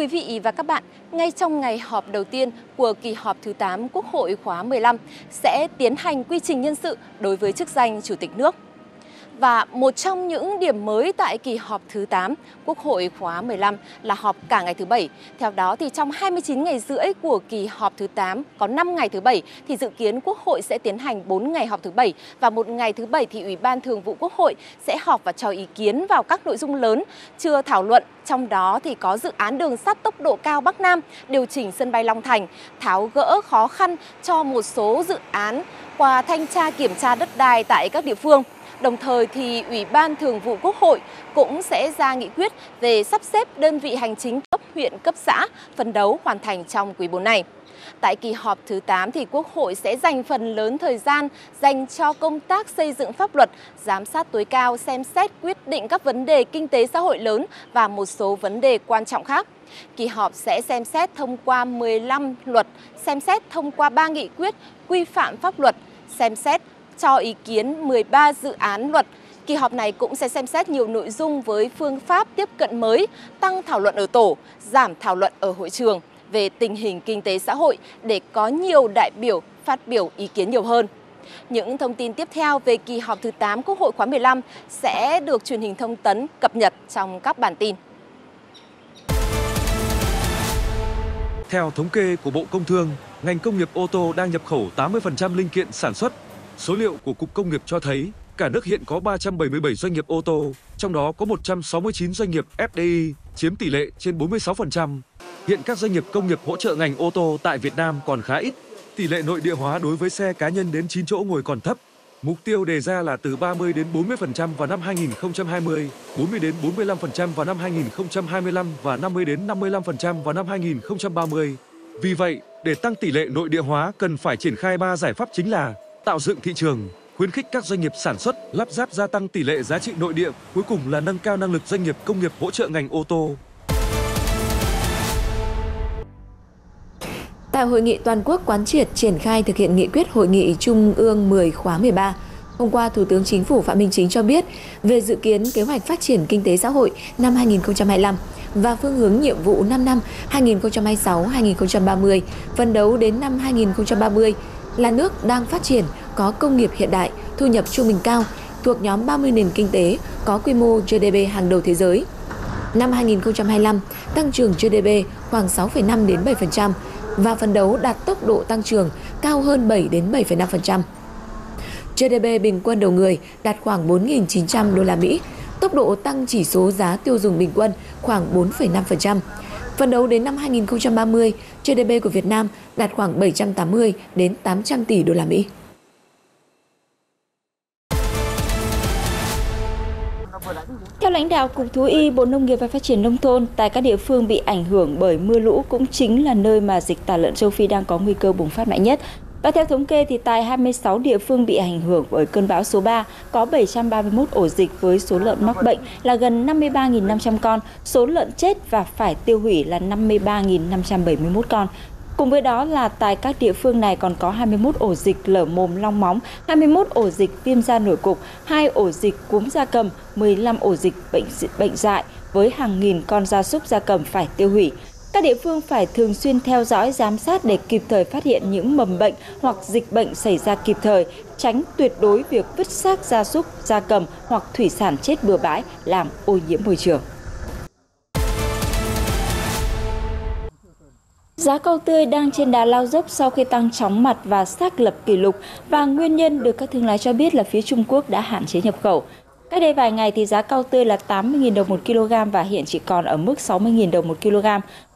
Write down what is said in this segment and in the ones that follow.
quý vị và các bạn, ngay trong ngày họp đầu tiên của kỳ họp thứ 8 Quốc hội khóa 15 sẽ tiến hành quy trình nhân sự đối với chức danh Chủ tịch nước. Và một trong những điểm mới tại kỳ họp thứ 8 Quốc hội khóa 15 là họp cả ngày thứ Bảy. Theo đó thì trong 29 ngày rưỡi của kỳ họp thứ 8 có 5 ngày thứ Bảy thì dự kiến Quốc hội sẽ tiến hành 4 ngày họp thứ Bảy và một ngày thứ Bảy thì Ủy ban Thường vụ Quốc hội sẽ họp và cho ý kiến vào các nội dung lớn chưa thảo luận. Trong đó thì có dự án đường sắt tốc độ cao Bắc Nam, điều chỉnh sân bay Long Thành, tháo gỡ khó khăn cho một số dự án qua thanh tra kiểm tra đất đai tại các địa phương. Đồng thời thì Ủy ban Thường vụ Quốc hội cũng sẽ ra nghị quyết về sắp xếp đơn vị hành chính cấp huyện, cấp xã, phấn đấu hoàn thành trong quý 4 này. Tại kỳ họp thứ 8 thì Quốc hội sẽ dành phần lớn thời gian dành cho công tác xây dựng pháp luật, giám sát tối cao, xem xét quyết định các vấn đề kinh tế xã hội lớn và một số vấn đề quan trọng khác. Kỳ họp sẽ xem xét thông qua 15 luật, xem xét thông qua 3 nghị quyết quy phạm pháp luật, xem xét cho ý kiến 13 dự án luật. Kỳ họp này cũng sẽ xem xét nhiều nội dung với phương pháp tiếp cận mới, tăng thảo luận ở tổ, giảm thảo luận ở hội trường về tình hình kinh tế xã hội để có nhiều đại biểu phát biểu ý kiến nhiều hơn. Những thông tin tiếp theo về kỳ họp thứ 8 Quốc hội khóa 15 sẽ được truyền hình thông tấn cập nhật trong các bản tin. Theo thống kê của Bộ Công Thương, ngành công nghiệp ô tô đang nhập khẩu 80% linh kiện sản xuất Số liệu của Cục Công nghiệp cho thấy, cả nước hiện có 377 doanh nghiệp ô tô, trong đó có 169 doanh nghiệp FDI, chiếm tỷ lệ trên 46%. Hiện các doanh nghiệp công nghiệp hỗ trợ ngành ô tô tại Việt Nam còn khá ít. Tỷ lệ nội địa hóa đối với xe cá nhân đến 9 chỗ ngồi còn thấp. Mục tiêu đề ra là từ 30 đến 40% vào năm 2020, 40 đến 45% vào năm 2025 và 50 đến 55% vào năm 2030. Vì vậy, để tăng tỷ lệ nội địa hóa cần phải triển khai 3 giải pháp chính là tạo dựng thị trường, khuyến khích các doanh nghiệp sản xuất, lắp ráp gia tăng tỷ lệ giá trị nội địa, cuối cùng là nâng cao năng lực doanh nghiệp công nghiệp hỗ trợ ngành ô tô. Tại hội nghị toàn quốc quán triệt triển khai thực hiện nghị quyết hội nghị Trung ương 10 khóa 13, Hôm qua, Thủ tướng Chính phủ Phạm Minh Chính cho biết về dự kiến kế hoạch phát triển kinh tế xã hội năm 2025 và phương hướng nhiệm vụ 5 năm 2026-2030, phân đấu đến năm 2030 là nước đang phát triển, có công nghiệp hiện đại, thu nhập trung bình cao, thuộc nhóm 30 nền kinh tế có quy mô GDP hàng đầu thế giới. Năm 2025, tăng trưởng GDP khoảng 6,5 đến 7% và phấn đấu đạt tốc độ tăng trưởng cao hơn 7 đến 7,5%. GDP bình quân đầu người đạt khoảng 4.900 đô la Mỹ, tốc độ tăng chỉ số giá tiêu dùng bình quân khoảng 4,5%. Phần đấu đến năm 2030, GDP của Việt Nam đạt khoảng 780 đến 800 tỷ đô la Mỹ. Theo lãnh đạo Cục Thú y, Bộ Nông nghiệp và Phát triển Nông thôn, tại các địa phương bị ảnh hưởng bởi mưa lũ cũng chính là nơi mà dịch tả lợn châu Phi đang có nguy cơ bùng phát mạnh nhất. Và theo thống kê thì tại 26 địa phương bị ảnh hưởng bởi cơn bão số 3 có 731 ổ dịch với số lợn mắc bệnh là gần 53.500 con, số lợn chết và phải tiêu hủy là 53.571 con. Cùng với đó là tại các địa phương này còn có 21 ổ dịch lở mồm long móng, 21 ổ dịch viêm da nổi cục, 2 ổ dịch cúm da cầm, 15 ổ dịch bệnh bệnh dại với hàng nghìn con gia súc gia cầm phải tiêu hủy. Các địa phương phải thường xuyên theo dõi, giám sát để kịp thời phát hiện những mầm bệnh hoặc dịch bệnh xảy ra kịp thời, tránh tuyệt đối việc vứt xác gia súc, gia cầm hoặc thủy sản chết bừa bãi làm ô nhiễm môi trường. Giá cao tươi đang trên đà lao dốc sau khi tăng chóng mặt và xác lập kỷ lục và nguyên nhân được các thương lái cho biết là phía Trung Quốc đã hạn chế nhập khẩu. Cách đây vài ngày thì giá cao tươi là 80.000 đồng một kg và hiện chỉ còn ở mức 60.000 đồng một kg.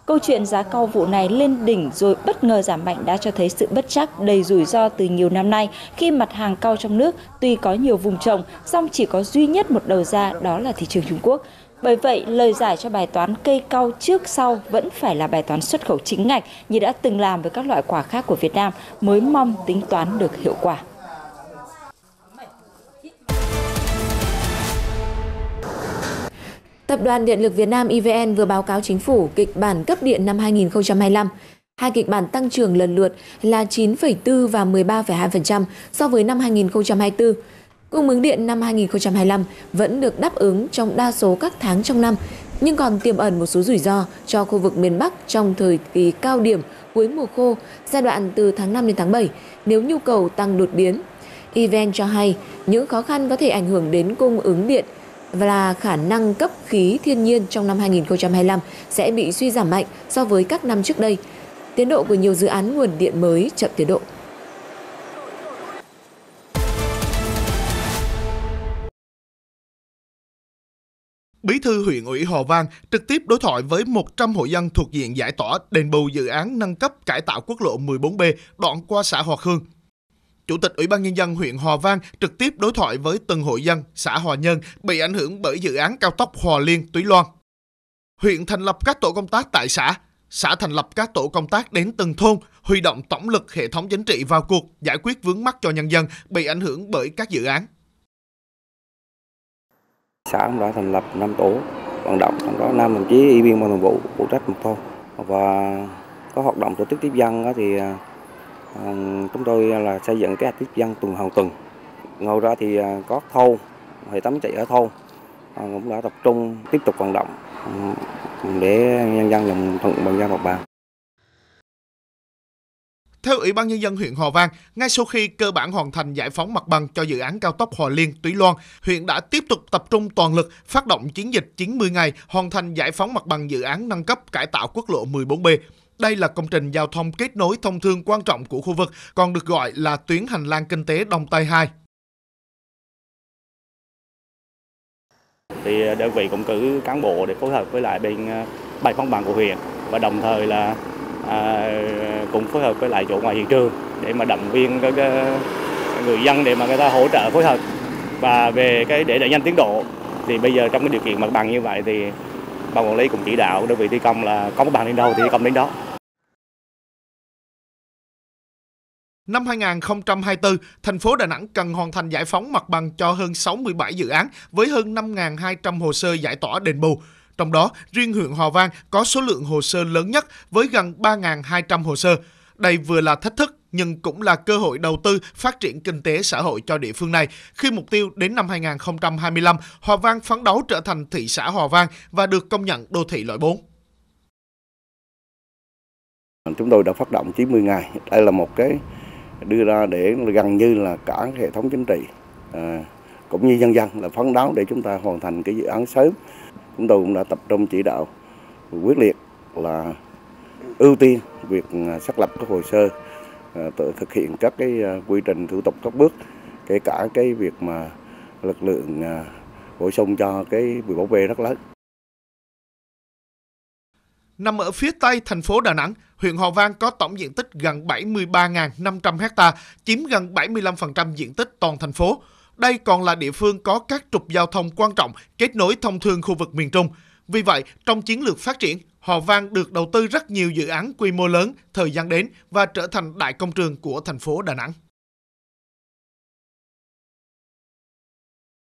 Câu chuyện giá cao vụ này lên đỉnh rồi bất ngờ giảm mạnh đã cho thấy sự bất chắc đầy rủi ro từ nhiều năm nay khi mặt hàng cao trong nước tuy có nhiều vùng trồng, song chỉ có duy nhất một đầu ra đó là thị trường Trung Quốc. Bởi vậy, lời giải cho bài toán cây cao trước sau vẫn phải là bài toán xuất khẩu chính ngạch như đã từng làm với các loại quả khác của Việt Nam mới mong tính toán được hiệu quả. Tập đoàn Điện lực Việt Nam EVN vừa báo cáo chính phủ kịch bản cấp điện năm 2025. Hai kịch bản tăng trưởng lần lượt là 9,4 và 13,2% so với năm 2024. Cung ứng điện năm 2025 vẫn được đáp ứng trong đa số các tháng trong năm, nhưng còn tiềm ẩn một số rủi ro cho khu vực miền Bắc trong thời kỳ cao điểm cuối mùa khô giai đoạn từ tháng 5 đến tháng 7 nếu nhu cầu tăng đột biến. EVN cho hay những khó khăn có thể ảnh hưởng đến cung ứng điện là khả năng cấp khí thiên nhiên trong năm 2025 sẽ bị suy giảm mạnh so với các năm trước đây. Tiến độ của nhiều dự án nguồn điện mới chậm tiến độ. Bí thư huyện ủy Hòa Vang trực tiếp đối thoại với 100 hộ dân thuộc diện giải tỏa đền bù dự án nâng cấp cải tạo quốc lộ 14B đoạn qua xã Hòa Khương. Chủ tịch Ủy ban Nhân dân huyện Hòa Vang trực tiếp đối thoại với từng hội dân xã Hòa Nhân bị ảnh hưởng bởi dự án cao tốc Hòa Liên Túy Loan. Huyện thành lập các tổ công tác tại xã, xã thành lập các tổ công tác đến từng thôn, huy động tổng lực hệ thống chính trị vào cuộc giải quyết vướng mắc cho nhân dân bị ảnh hưởng bởi các dự án. Xã cũng đã thành lập 5 tổ vận động, trong đó 5 đồng chí ủy viên ban thường vụ phụ trách một thôn và có hoạt động tổ chức tiếp dân thì à, chúng tôi là xây dựng cái tiếp dân tuần hàng tuần. Ngoài ra thì à, có thôn, hệ thống chạy ở thôn à, cũng đã tập trung tiếp tục vận động để nhân dân đồng thuận bằng giao mặt bằng. Theo Ủy ban Nhân dân huyện Hòa Vang, ngay sau khi cơ bản hoàn thành giải phóng mặt bằng cho dự án cao tốc Hòa Liên Túy Loan, huyện đã tiếp tục tập trung toàn lực phát động chiến dịch 90 ngày hoàn thành giải phóng mặt bằng dự án nâng cấp cải tạo quốc lộ 14B. Đây là công trình giao thông kết nối thông thương quan trọng của khu vực, còn được gọi là tuyến hành lang kinh tế Đông Tây 2. Thì à, đơn vị cũng cử cán bộ để phối hợp với lại bên à, bài phóng bằng của huyện và đồng thời là à, cũng phối hợp với lại chỗ ngoài hiện trường để mà động viên các à, người dân để mà người ta hỗ trợ phối hợp và về cái để đẩy nhanh tiến độ thì bây giờ trong cái điều kiện mặt bằng như vậy thì ban quản lý cũng chỉ đạo đơn vị thi công là có mặt bằng đến đâu thì thi công đến đó. Năm 2024, thành phố Đà Nẵng cần hoàn thành giải phóng mặt bằng cho hơn 67 dự án với hơn 5.200 hồ sơ giải tỏa đền bù. Trong đó, riêng huyện Hòa Vang có số lượng hồ sơ lớn nhất với gần 3.200 hồ sơ. Đây vừa là thách thức nhưng cũng là cơ hội đầu tư phát triển kinh tế xã hội cho địa phương này khi mục tiêu đến năm 2025, Hòa Vang phấn đấu trở thành thị xã Hòa Vang và được công nhận đô thị loại 4. Chúng tôi đã phát động 90 ngày. Đây là một cái đưa ra để gần như là cả hệ thống chính trị à, cũng như nhân dân là phấn đấu để chúng ta hoàn thành cái dự án sớm chúng tôi cũng đã tập trung chỉ đạo quyết liệt là ưu tiên việc à, xác lập các hồ sơ à, tự thực hiện các cái à, quy trình thủ tục các bước kể cả cái việc mà lực lượng bổ sung cho cái việc bảo vệ rất lớn. Nằm ở phía tây thành phố Đà Nẵng, huyện Hòa Vang có tổng diện tích gần 73.500 ha, chiếm gần 75% diện tích toàn thành phố. Đây còn là địa phương có các trục giao thông quan trọng kết nối thông thương khu vực miền Trung. Vì vậy, trong chiến lược phát triển, Hòa Vang được đầu tư rất nhiều dự án quy mô lớn thời gian đến và trở thành đại công trường của thành phố Đà Nẵng.